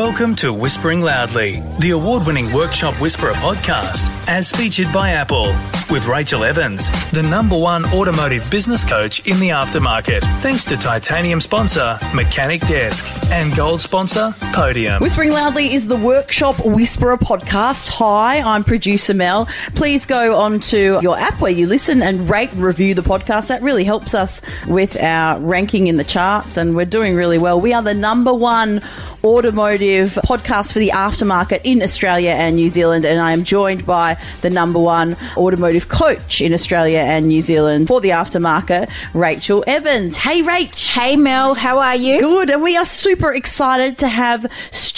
Welcome to Whispering Loudly, the award winning Workshop Whisperer podcast, as featured by Apple, with Rachael Evans, the number one automotive business coach in the aftermarket, thanks to titanium sponsor Mechanic Desk and gold sponsor Podium. Whispering Loudly is the Workshop Whisperer podcast. Hi, I'm producer Mel. Please go on to your app where you listen and rate and review the podcast. That really helps us with our ranking in the charts, and we're doing really well. We are the number one automotive podcast for the aftermarket in Australia and New Zealand. And I am joined by the number one automotive coach in Australia and New Zealand for the aftermarket, Rachael Evans. Hey, Rach. Hey, Mel. How are you? Good. And we are super excited to have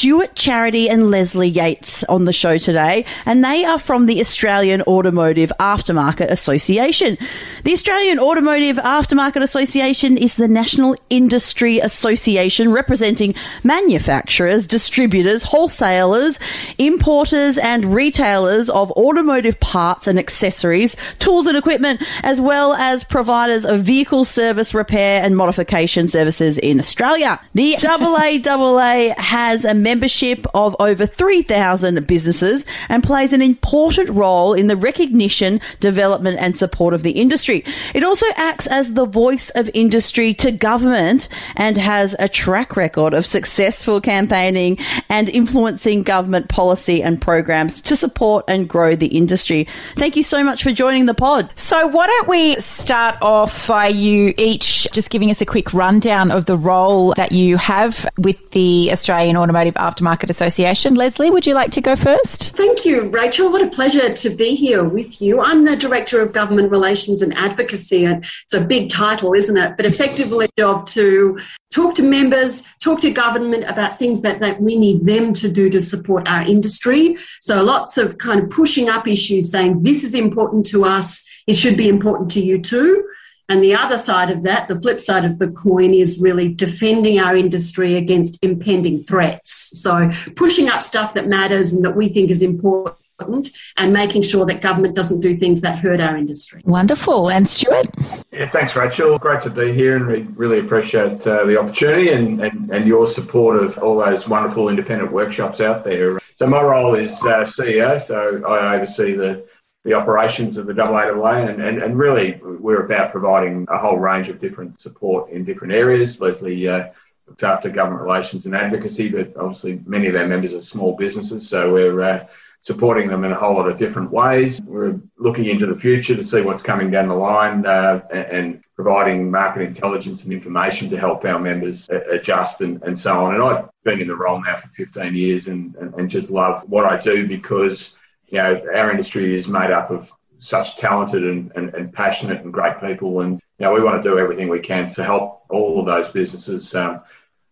Stuart Charity and Lesley Yates on the show today. And they are from the Australian Automotive Aftermarket Association. The Australian Automotive Aftermarket Association is the national industry association representing manufacturers distributors, wholesalers, importers, and retailers of automotive parts and accessories, tools and equipment, as well as providers of vehicle service repair and modification services in Australia. The AAA has a membership of over 3,000 businesses and plays an important role in the recognition, development, and support of the industry. It also acts as the voice of industry to government and has a track record of successful campaigning and influencing government policy and programs to support and grow the industry. Thank you so much for joining the pod. So, why don't we start off by you each just giving us a quick rundown of the role that you have with the Australian Automotive Aftermarket Association? Lesley, would you like to go first? Thank you, Rachael. What a pleasure to be here with you. I'm the Director of Government Relations and Advocacy, and it's a big title, isn't it? But effectively, job to talk to members, talk to government about things that, that we need them to do to support our industry. So lots of kind of pushing up issues saying this is important to us, it should be important to you too. And the other side of that, the flip side of the coin, is really defending our industry against impending threats. So pushing up stuff that matters and that we think is important and making sure that government doesn't do things that hurt our industry. Wonderful. And Stuart? Yeah, thanks, Rachael. Great to be here and we really appreciate uh, the opportunity and, and, and your support of all those wonderful independent workshops out there. So, my role is uh, CEO, so I oversee the the operations of the AAA and, and, and really we're about providing a whole range of different support in different areas. Lesley uh, looks after government relations and advocacy, but obviously many of our members are small businesses, so we're uh, supporting them in a whole lot of different ways. We're looking into the future to see what's coming down the line uh, and providing market intelligence and information to help our members adjust and, and so on. And I've been in the role now for 15 years and, and, and just love what I do because, you know, our industry is made up of such talented and, and, and passionate and great people. And, you know, we want to do everything we can to help all of those businesses um,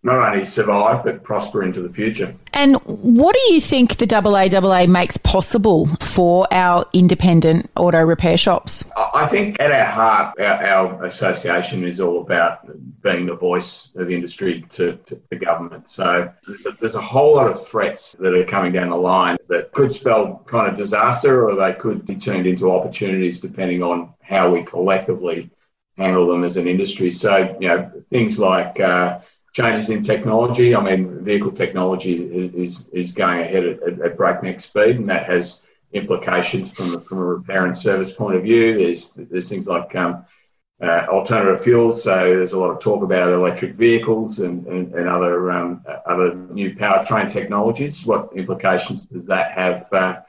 not only survive but prosper into the future. And what do you think the AAA makes possible for our independent auto repair shops? I think at our heart, our, our association is all about being the voice of industry to, to the government. So there's a whole lot of threats that are coming down the line that could spell kind of disaster or they could be turned into opportunities depending on how we collectively handle them as an industry. So, you know, things like uh, changes in technology. I mean, vehicle technology is is going ahead at, at, breakneck speed, and that has implications from from a repair and service point of view. There's there's things like um, uh, alternative fuels. So there's a lot of talk about electric vehicles and and, and other um, other new powertrain technologies. What implications does that have? Uh,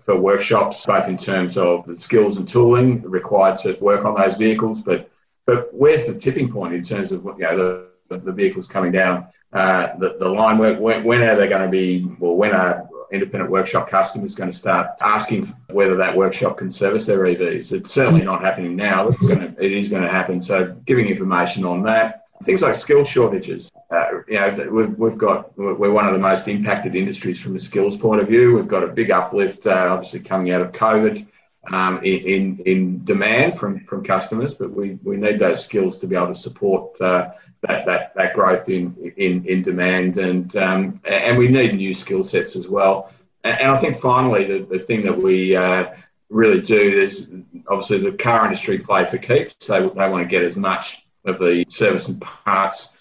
for workshops, both in terms of the skills and tooling required to work on those vehicles, but but where's the tipping point in terms of you know the the, the vehicles coming down uh, the, the line work. When, when are they going to be, well, when are independent workshop customers going to start asking whether that workshop can service their EVs? It's certainly not happening now. It's going to, it is going to happen. So giving information on that. Things like skill shortages. Uh, you know, we've, we've got, we're one of the most impacted industries from a skills point of view. We've got a big uplift, uh, obviously coming out of COVID. Um, in, in demand from, from customers, but we, we need those skills to be able to support uh, that, that, that growth in, in, in demand and, um, and we need new skill sets as well. And, I think finally, the, the thing that we uh, really do is obviously the car industry play for keeps. They, they want to get as much of the service and parts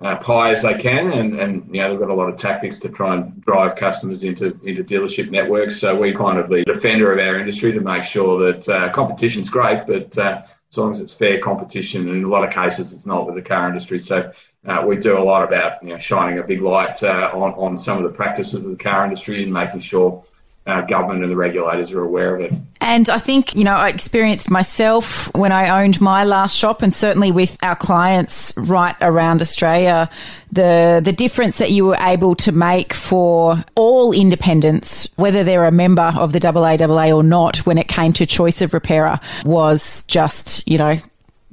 uh, pie as they can, and, and you know they've got a lot of tactics to try and drive customers into into dealership networks. So we're kind of the defender of our industry to make sure that uh, competition's great, but uh, as long as it's fair competition, and in a lot of cases it's not with the car industry. So uh, we do a lot about you know, shining a big light uh, on on some of the practices of the car industry and making sure our government and the regulators are aware of it. And I think, you know, I experienced myself when I owned my last shop and certainly with our clients right around Australia, the the difference that you were able to make for all independents, whether they're a member of the AAA or not, when it came to choice of repairer was just, you know,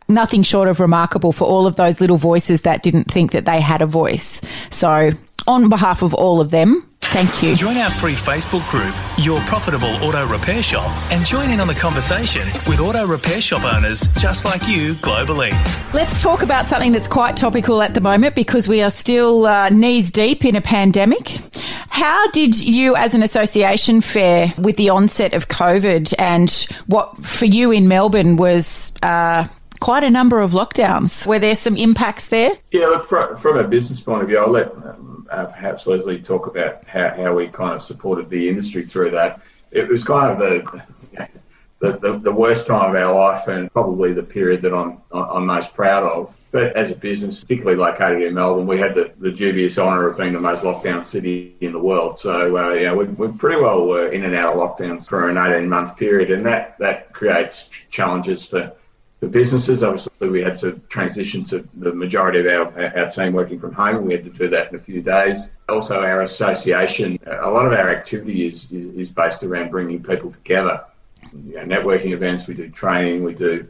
nothing short of remarkable for all of those little voices that didn't think that they had a voice. So, on behalf of all of them, thank you. Join our free Facebook group, Your Profitable Auto Repair Shop, and join in on the conversation with auto repair shop owners just like you globally. Let's talk about something that's quite topical at the moment because we are still uh, knees deep in a pandemic. How did you, as an association, fare with the onset of COVID and what for you in Melbourne was? Uh, quite a number of lockdowns. Were there some impacts there? Yeah, look, from, from a business point of view, I'll let um, uh, perhaps Lesley talk about how, how we kind of supported the industry through that. It was kind of the, the, the, the worst time of our life and probably the period that I'm, I'm most proud of. But as a business, particularly located in Melbourne, we had the, the dubious honour of being the most lockdown city in the world. So, uh, yeah, we, we pretty well were in and out of lockdowns for an 18 month period, and that, that creates challenges for for businesses. Obviously, we had to transition to the majority of our, our team working from home. We had to do that in a few days. Also, our association, a lot of our activity is, is, is based around bringing people together. You know, networking events, we do training, we do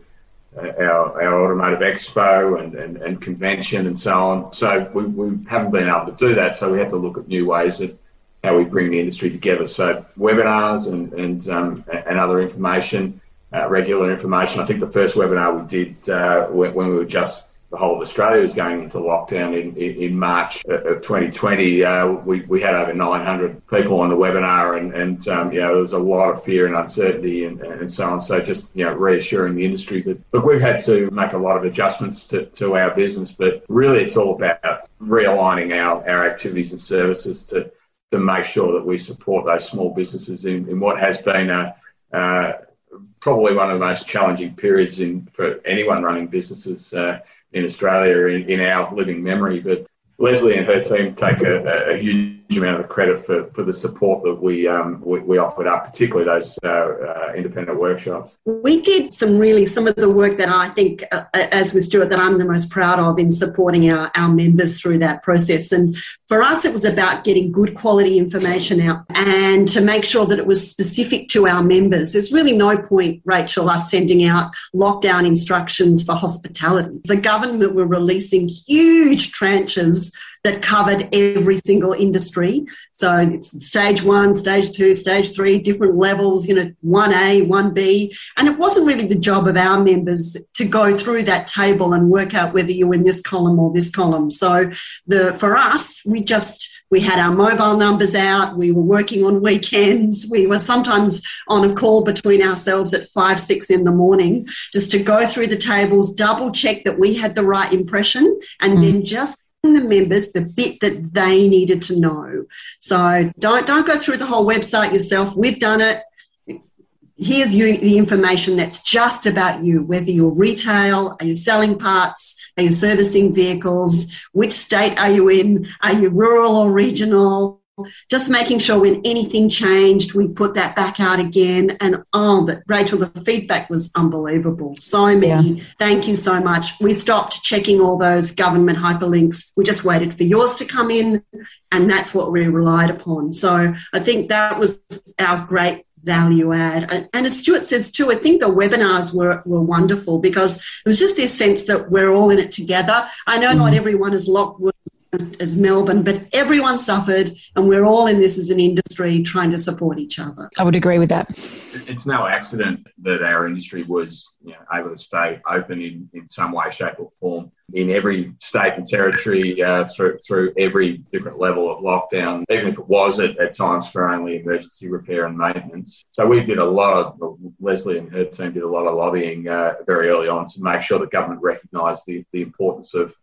uh, our, our automotive expo and, and, and convention and so on. So we, we haven't been able to do that. So we had to look at new ways of how we bring the industry together. So webinars and, and, um, and other information uh, regular information. I think the first webinar we did uh, when, we were just the whole of Australia was going into lockdown in, in, in March of 2020. Uh, we, we had over 900 people on the webinar, and, and um, you know there was a lot of fear and uncertainty and, and so on. So just you know reassuring the industry that look, we've had to make a lot of adjustments to, to our business, but really it's all about realigning our, our activities and services to to make sure that we support those small businesses in, in what has been a uh, probably one of the most challenging periods in for anyone running businesses uh, in Australia in, in, our living memory. But Lesley and her team take a, a huge amount of the credit for, for the support that we, um, we, we offered up, particularly those uh, uh, independent workshops. We did some really some of the work that I think, uh, as with Stuart, that I'm the most proud of in supporting our, our members through that process. And for us, it was about getting good quality information out and to make sure that it was specific to our members. There's really no point, Rachael, us sending out lockdown instructions for hospitality. The government were releasing huge tranches that covered every single industry. So it's stage one, stage two, stage three, different levels, you know, 1A, 1B. And it wasn't really the job of our members to go through that table and work out whether you were in this column or this column. So the for us, we just we had our mobile numbers out. We were working on weekends. We were sometimes on a call between ourselves at five, six in the morning just to go through the tables, double check that we had the right impression, and mm. then just the members the bit that they needed to know. So don't don't go through the whole website yourself. We've done it. Here's you, the information that's just about you, whether you're retail, are you selling parts, are you servicing vehicles, which state are you in, are you rural or regional, just making sure when anything changed, we put that back out again. And oh, that Rachael, the feedback was unbelievable. So many. Yeah. Thank you so much. We stopped checking all those government hyperlinks. We just waited for yours to come in, and that's what we relied upon. So I think that was our great value add. And as Stuart says too, I think the webinars were, were wonderful because it was just this sense that we're all in it together. I know mm. not everyone is locked as Melbourne, but everyone suffered, and we're all in this as an industry trying to support each other. I would agree with that. It's no accident that our industry was you know, able to stay open in, in some way, shape, or form in every state and territory uh, through through every different level of lockdown, even if it was at, at times for only emergency repair and maintenance. So we did a lot of Lesley and her team did a lot of lobbying uh, very early on to make sure that government recognised the, the importance of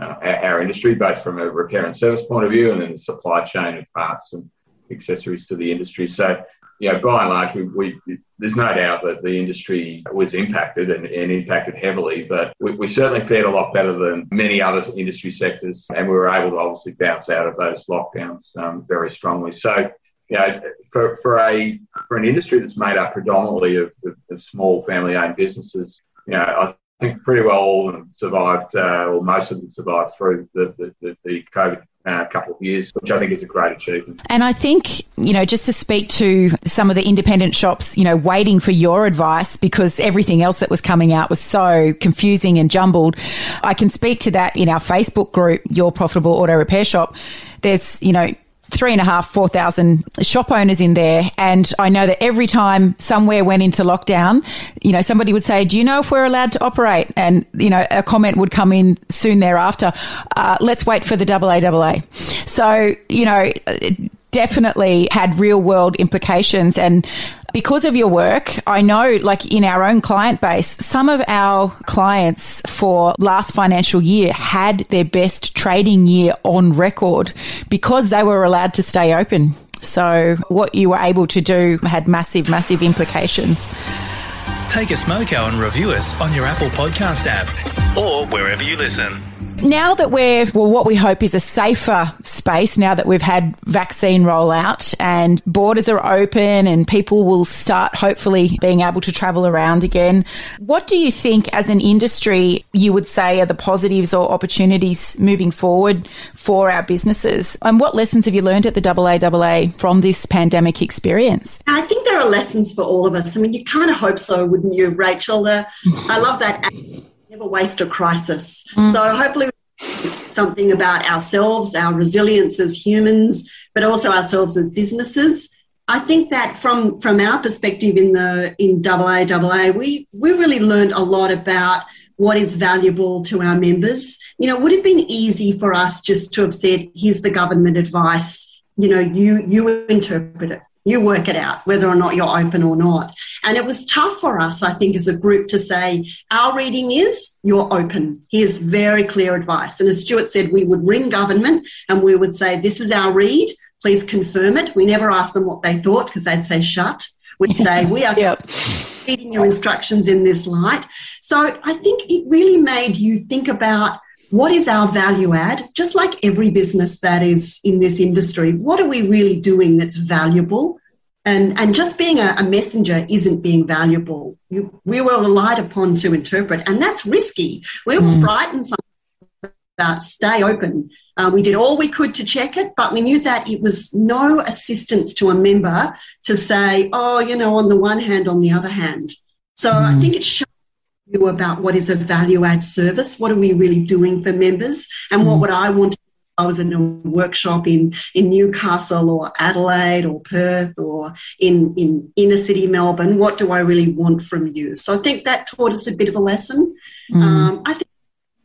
uh, our, industry, both from a repair and service point of view and then the supply chain of parts and accessories to the industry. So, you know, by and large, we, we there's no doubt that the industry was impacted and, and impacted heavily, but we, we, certainly fared a lot better than many other industry sectors, and we were able to obviously bounce out of those lockdowns um, very strongly. So, you know, for, for a for an industry that's made up predominantly of, of, of small family-owned businesses, you know, I think pretty well all of them survived, uh, or most of them survived through the, the, the, the COVID uh, couple of years, which I think is a great achievement. And I think, you know, just to speak to some of the independent shops, you know, waiting for your advice because everything else that was coming out was so confusing and jumbled. I can speak to that in our Facebook group, Your Profitable Auto Repair Shop. There's, you know, three and a half, four thousand shop owners in there. And I know that every time somewhere went into lockdown, you know, somebody would say, do you know if we're allowed to operate? And, you know, a comment would come in soon thereafter. Uh, let's wait for the AAA. So, you know, definitely had real world implications and because of your work, I know, like in our own client base, some of our clients for last financial year had their best trading year on record because they were allowed to stay open. So, what you were able to do had massive, massive implications. Take a smoke out and review us on your Apple Podcast app or wherever you listen now that we're, well, what we hope is a safer space now that we've had vaccine rollout and borders are open and people will start hopefully being able to travel around again. What do you think as an industry you would say are the positives or opportunities moving forward for our businesses? And what lessons have you learned at the AAA from this pandemic experience? I think there are lessons for all of us. I mean, you kind of hope so, wouldn't you, Rachael? Uh, I love that never waste a crisis. Mm. So hopefully something about ourselves, our resilience as humans, but also ourselves as businesses. I think that from from our perspective in the in AAA, we we really learned a lot about what is valuable to our members. You know, would have been easy for us just to have said, "Here's the government advice." You know, you you interpret it. You work it out whether or not you're open or not. And it was tough for us, I think, as a group to say, our reading is you're open. Here's very clear advice. And as Stuart said, we would ring government and we would say, this is our read. Please confirm it. We never asked them what they thought because they'd say shut. We'd say, we are yep. reading your instructions in this light. So I think it really made you think about what is our value add? Just like every business that is in this industry, what are we really doing that's valuable? And, and just being a, a messenger isn't being valuable. You, we were relied upon to interpret, and that's risky. We were mm. frightened about stay open. Uh, we did all we could to check it, but we knew that it was no assistance to a member to say, oh, you know, on the one hand, on the other hand. So mm. I think it shows you about what is a value add service. What are we really doing for members? And what mm. would I want I was in a workshop in, in Newcastle or Adelaide or Perth or in, in inner city Melbourne. What do I really want from you? So I think that taught us a bit of a lesson. Mm. Um, I think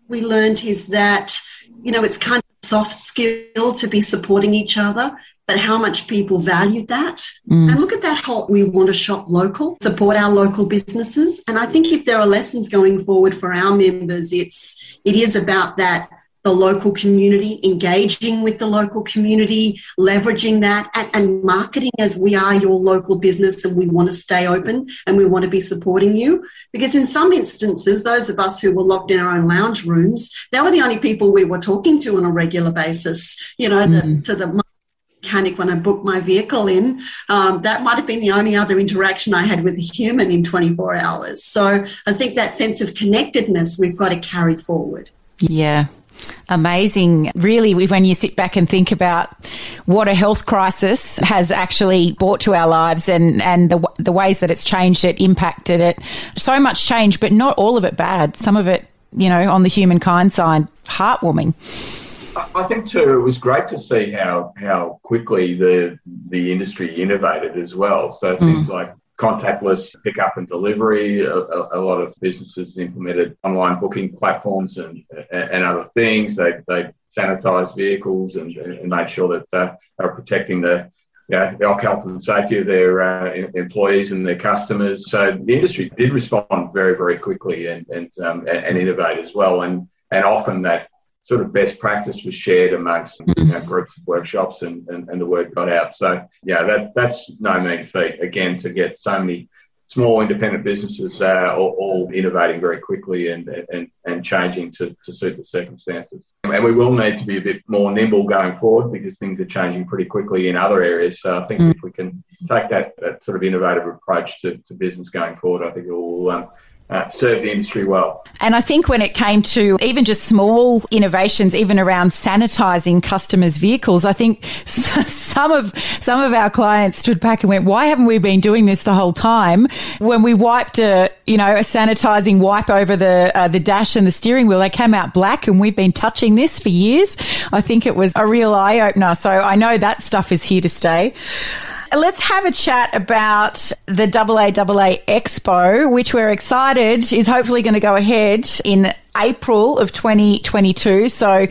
we learned is that, you know, it's kind of soft skill to be supporting each other but how much people valued that. Mm. And look at that whole we want to shop local, support our local businesses. And I think if there are lessons going forward for our members, it's it is about that the local community, engaging with the local community, leveraging that, and, and, marketing as we are your local business and we want to stay open and we want to be supporting you. Because in some instances, those of us who were locked in our own lounge rooms, they were the only people we were talking to on a regular basis. You know, mm. the, to the mechanic when I booked my vehicle in. Um, that might have been the only other interaction I had with a human in 24 hours. So I think that sense of connectedness we've got to carry forward. Yeah, amazing, really, when you sit back and think about what a health crisis has actually brought to our lives and, and the, the ways that it's changed it, impacted it. So much change, but not all of it bad. Some of it, you know, on the humankind side, heartwarming. I think too, it was great to see how how quickly the the industry innovated as well. So things mm. like contactless pickup and delivery. A, a, lot of businesses implemented online booking platforms and and other things. They they sanitized vehicles and, and made sure that uh, they were protecting the know, the health and safety of their uh, employees and their customers. So the industry did respond very very quickly and and um, and innovate as well. And and often that sort of best practice was shared amongst you know, groups of workshops and, and, and the word got out. So yeah, that that's no mean feat. Again, to get so many small independent businesses uh, all, all, innovating very quickly and, and, and changing to, to suit the circumstances. And we will need to be a bit more nimble going forward because things are changing pretty quickly in other areas. So I think mm. if we can take that, that sort of innovative approach to, to business going forward, I think it will um, uh, serve the industry well. And I think when it came to even just small innovations, even around sanitizing customers' vehicles, I think some of some of our clients stood back and went, "Why haven't we been doing this the whole time?" When we wiped a you know a sanitizing wipe over the uh, the dash and the steering wheel, they came out black, and we've been touching this for years. I think it was a real eye opener. So I know that stuff is here to stay. Let's have a chat about the AAA Expo, which we're excited is hopefully going to go ahead in April of 2022, so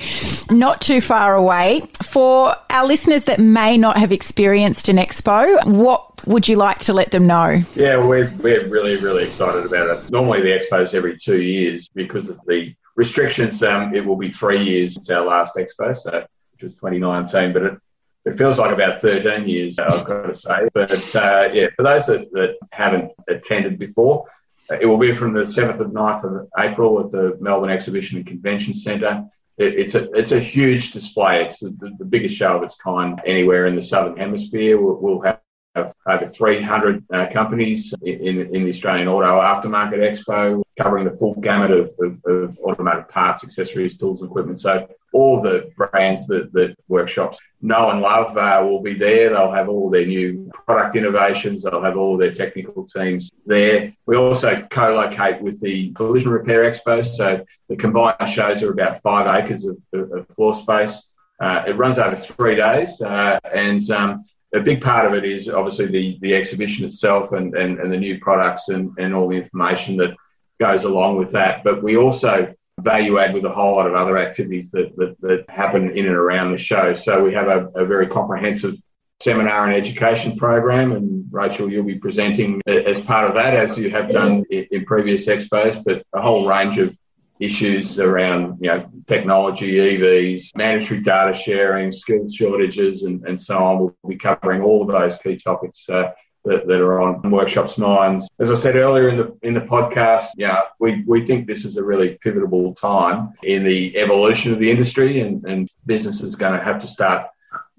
not too far away. For our listeners that may not have experienced an expo, what would you like to let them know? Yeah, we're, we're really, really excited about it. Normally, the expo is every two years because of the restrictions. Um, it will be three years since our last expo, so which was 2019, but it it feels like about 13 years, I've got to say. But uh, yeah, for those that, that haven't attended before, uh, it will be from the 7th of 9th of April at the Melbourne Exhibition and Convention Centre. It, it's a it's a huge display. It's the, the, the, biggest show of its kind anywhere in the Southern Hemisphere. We'll, we'll have have over 300 uh, companies in, in the Australian Auto Aftermarket Expo, covering the full gamut of, of, of automotive parts, accessories, tools, and equipment. So all the brands that, that workshops know and love uh, will be there. They'll have all their new product innovations. They'll have all their technical teams there. We also co-locate with the Collision Repair Expo. So the combined shows are about five acres of, of floor space. Uh, it runs over three days, uh, and um, a big part of it is obviously the, the exhibition itself and, and, and the new products and, and all the information that goes along with that. But we also value add with a whole lot of other activities that, that, that happen in and around the show. So we have a, a very comprehensive seminar and education program, and Rachael, you'll be presenting as part of that, as you have done in, previous expos, but a whole range of issues around you know technology, EVs, mandatory data sharing, skills shortages, and, and so on. We'll be covering all of those key topics uh, that, that, are on workshops' minds. As I said earlier in the in the podcast, yeah, we, we think this is a really pivotal time in the evolution of the industry, and, and businesses are going to have to start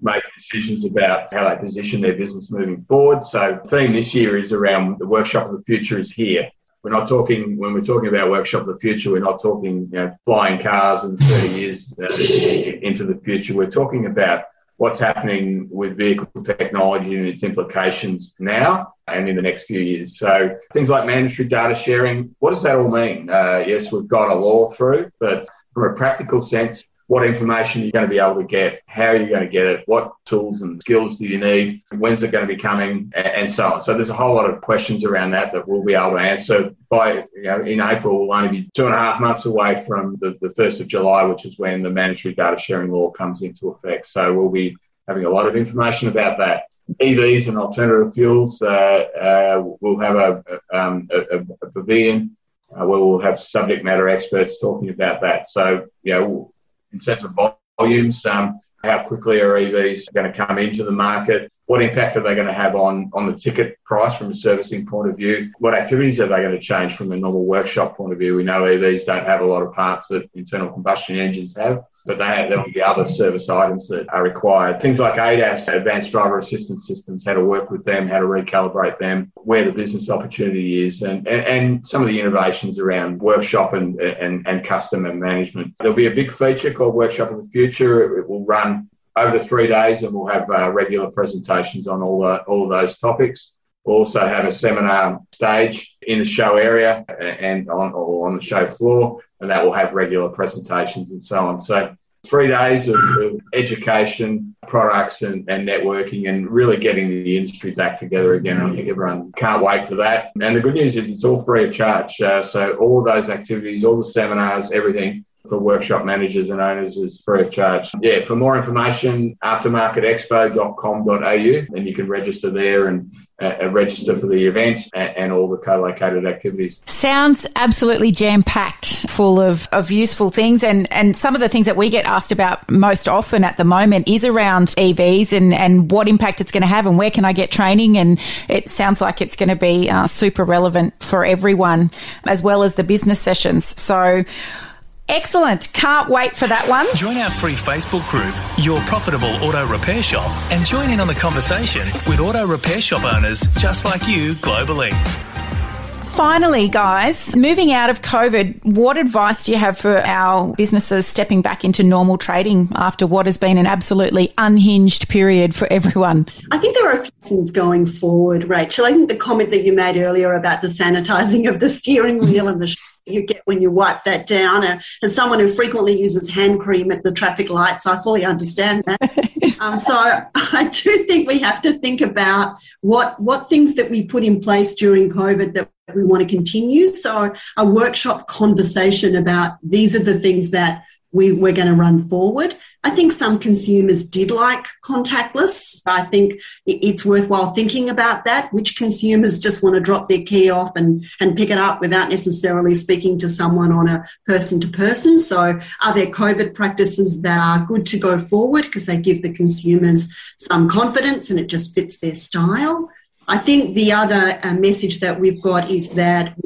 making decisions about how they position their business moving forward. So, the theme this year is around the workshop of the future is here. We're not talking when we're talking about workshop of the future. We're not talking you know, flying cars and 30 years uh, into the future. We're talking about what's happening with vehicle technology and its implications now and in the next few years. So things like mandatory data sharing. What does that all mean? Uh, yes, we've got a law through, but from a practical sense, what information you're you going to be able to get, how are you going to get it, what tools and skills do you need, when's it going to be coming, and so on. So there's a whole lot of questions around that that we'll be able to answer by, you know, in April, we'll only be two and a half months away from the, the 1st of July, which is when the mandatory data sharing law comes into effect. So we'll be having a lot of information about that. EVs and alternative fuels, uh, uh, we'll have a, um, a, a pavilion uh, where we'll have subject matter experts talking about that. So, you know, in terms of volumes, um, how quickly are EVs going to come into the market? What impact are they going to have on, on the ticket price from a servicing point of view? What activities are they going to change from a normal workshop point of view? We know EVs don't have a lot of parts that internal combustion engines have but they, there will be other service items that are required. Things like ADAS, advanced driver assistance systems, how to work with them, how to recalibrate them, where the business opportunity is, and, and, and some of the innovations around workshop and, and, and customer management. There'll be a big feature called Workshop of the Future. It will run over the three days and we'll have uh, regular presentations on all, the, all of those topics. We'll also have a seminar stage in the show area and on, on the show floor, and that will have regular presentations and so on. So three days of, of education, products and, and, networking and really getting the industry back together again. I think everyone can't wait for that. And the good news is it's all free of charge. Uh, so all of those activities, all the seminars, everything for workshop managers and owners is free of charge. Yeah, for more information, aftermarketexpo.com.au and you can register there and a register for the event and, and all the co-located activities. Sounds absolutely jam-packed, full of, of useful things. And, and some of the things that we get asked about most often at the moment is around EVs and, and what impact it's going to have and where can I get training. And it sounds like it's going to be uh, super relevant for everyone as well as the business sessions. So Excellent. Can't wait for that one. Join our free Facebook group, Your Profitable Auto Repair Shop, and join in on the conversation with auto repair shop owners just like you globally. Finally, guys, moving out of COVID, what advice do you have for our businesses stepping back into normal trading after what has been an absolutely unhinged period for everyone? I think there are a few things going forward, Rachael. I think the comment that you made earlier about the sanitising of the steering wheel and the you get when you wipe that down. Uh, as someone who frequently uses hand cream at the traffic lights, I fully understand that. um, so I do think we have to think about what what things that we put in place during COVID that we want to continue. So a workshop conversation about these are the things that we, we're going to run forward. I think some consumers did like contactless. I think it's worthwhile thinking about that. Which consumers just want to drop their key off and, and pick it up without necessarily speaking to someone on a person to person? So, are there COVID practices that are good to go forward because they give the consumers some confidence and it just fits their style? I think the other uh, message that we've got is that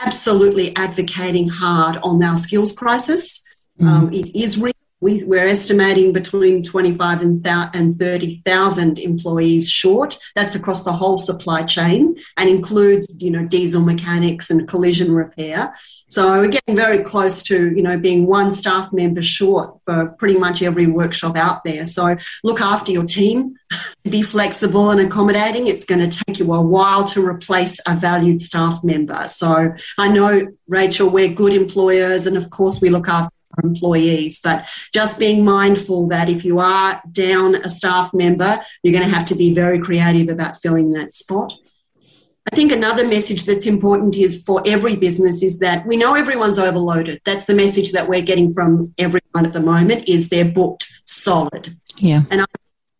absolutely advocating hard on our skills crisis. Mm. Um, it is real we, are estimating between 25 and, and 30,000 employees short. That's across the whole supply chain and includes, you know, diesel mechanics and collision repair. So we're getting very close to, you know, being one staff member short for pretty much every workshop out there. So look after your team, be flexible and accommodating. It's going to take you a while to replace a valued staff member. So I know, Rachael, we're good employers and of course we look after employees. But just being mindful that if you are down a staff member, you're going to have to be very creative about filling that spot. I think another message that's important is for every business is that we know everyone's overloaded. That's the message that we're getting from everyone at the moment is they're booked solid. Yeah. And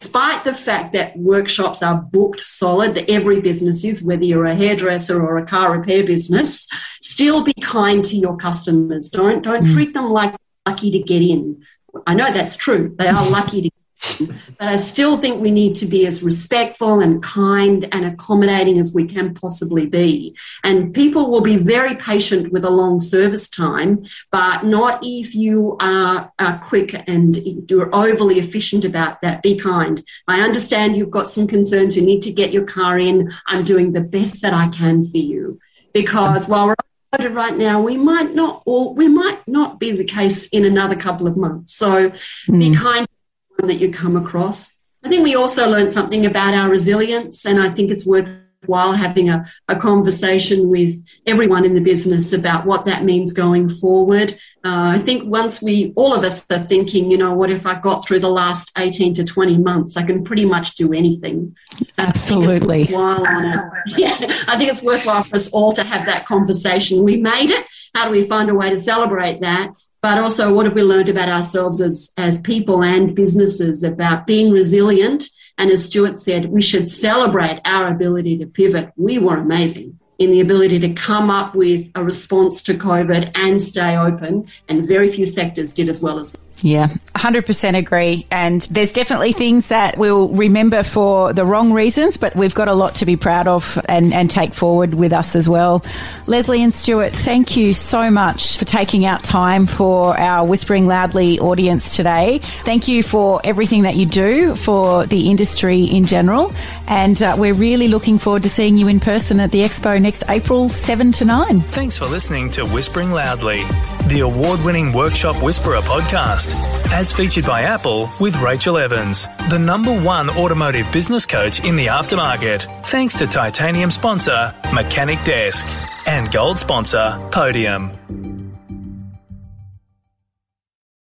despite the fact that workshops are booked solid, that every business is, whether you're a hairdresser or a car repair business, still be kind to your customers. Don't don't mm. treat them like lucky to get in. I know that's true. They are lucky to but I still think we need to be as respectful and kind and accommodating as we can possibly be. And people will be very patient with a long service time, but not if you are, are quick and you're overly efficient about that. Be kind. I understand you've got some concerns. You need to get your car in. I'm doing the best that I can for you. Because while we're right now, we might not, or we might not be the case in another couple of months. So mm. be kind that you come across. I think we also learned something about our resilience, and I think it's worthwhile having a, a conversation with everyone in the business about what that means going forward. Uh, I think once we, all of us are thinking, you know, what if I got through the last 18 to 20 months? I can pretty much do anything. Absolutely. I yeah, I think it's worthwhile for us all to have that conversation. We made it. How do we find a way to celebrate that? but also what have we learned about ourselves as, as people and businesses about being resilient. And as Stuart said, we should celebrate our ability to pivot. We were amazing in the ability to come up with a response to COVID and stay open, and very few sectors did as well as yeah, 100% agree. And there's definitely things that we'll remember for the wrong reasons, but we've got a lot to be proud of and, and take forward with us as well. Lesley and Stuart, thank you so much for taking out time for our Whispering Loudly audience today. Thank you for everything that you do for the industry in general. And uh, we're really looking forward to seeing you in person at the expo next April 7 to 9. Thanks for listening to Whispering Loudly, the award winning Workshop Whisperer podcast as featured by Apple with Rachael Evans, the number one automotive business coach in the aftermarket. Thanks to titanium sponsor Mechanic Desk and gold sponsor Podium.